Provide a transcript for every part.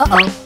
Uh-oh.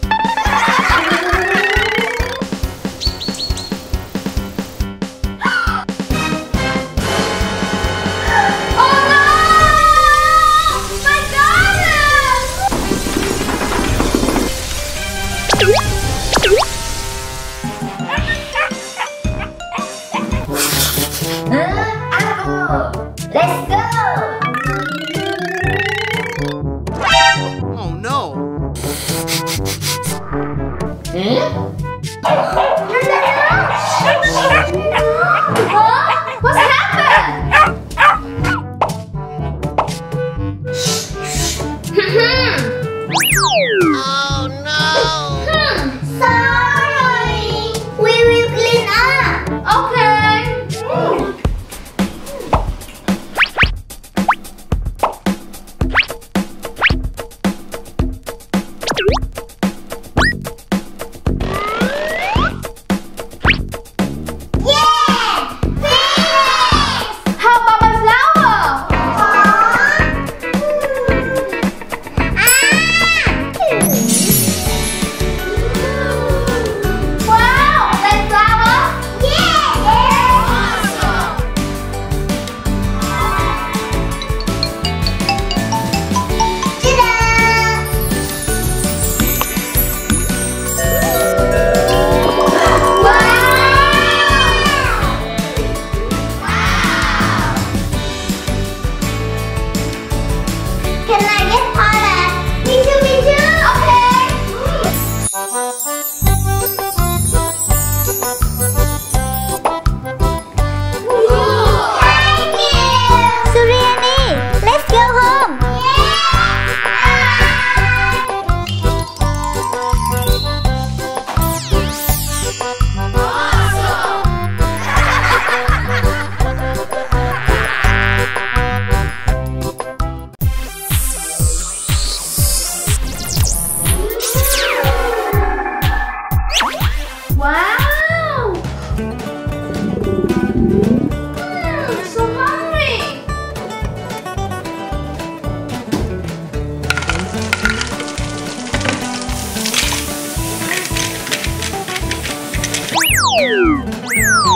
Yeah.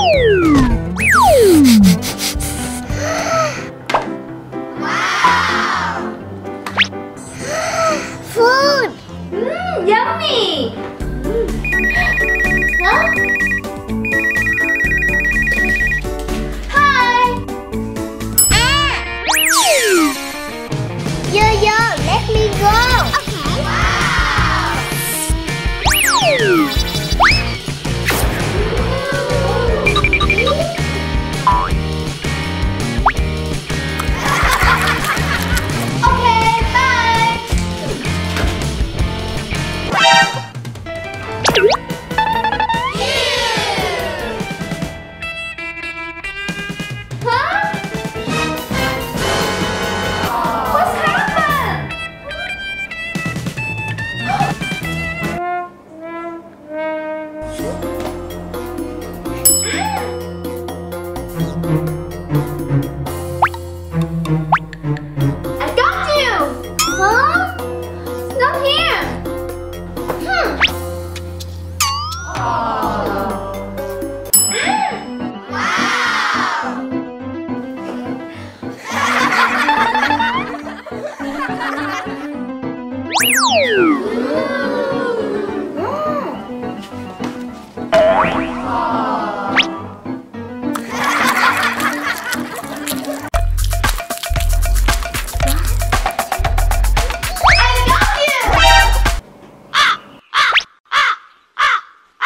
Música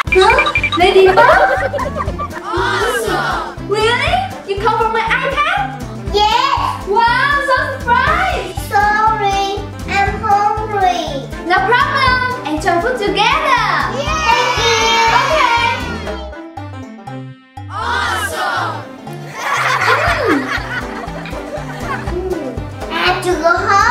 Huh? Ladybug? awesome! Really? You come from my iPad? Yes! Wow, so surprised! Sorry, I'm hungry. No problem! Enjoy food together! Yeah. Thank you! Okay! Awesome! mm. I have to go home.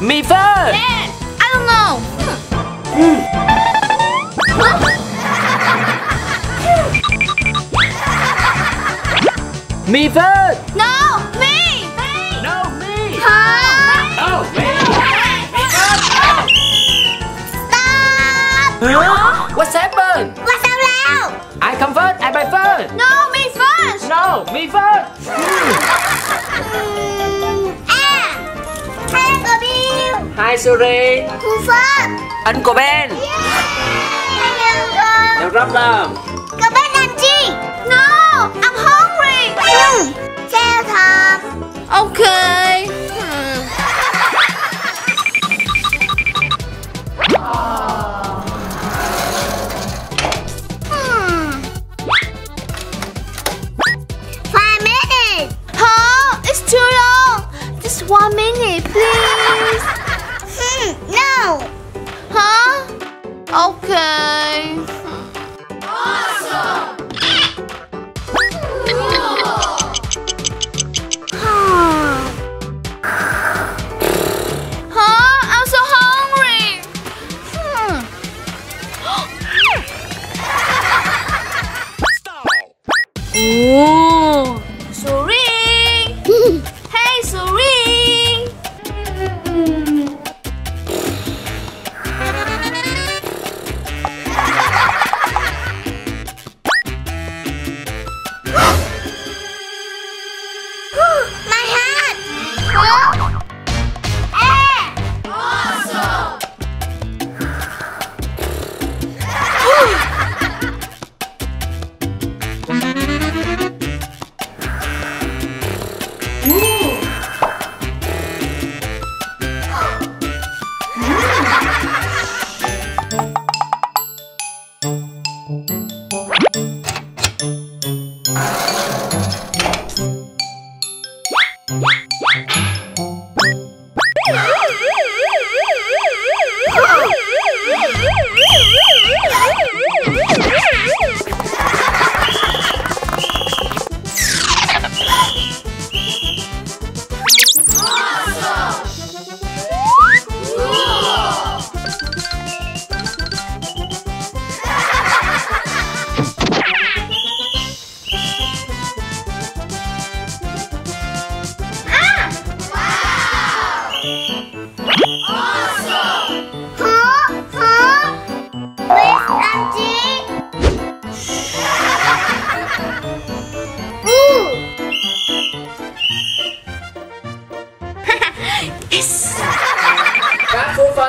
Me first! Yeah! I don't know! Me first! No! Me! Me! No, me! Huh? Oh, me! Stop! Huh? What's happened? What's up now? I come first, I buy first! No, me first! No, me first! Hai Suri. Cú Pháp Anh của Ben. Yeah. Em rắp làm Okay. Awesome. huh? I'm so hungry. Oh,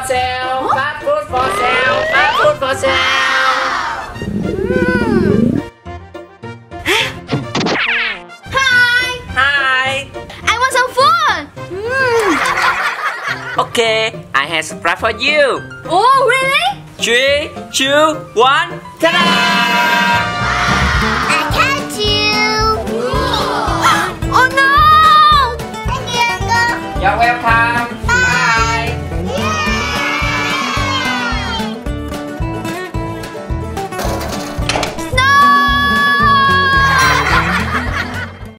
for sale! Fast food for sale! Fast food for sale! Hi. Hi! I want some food. Mm. Okay, I have surprise for you! Oh, really? Three, two, one, ta-da! I catch you. oh no. Thank you, Uncle. You're welcome!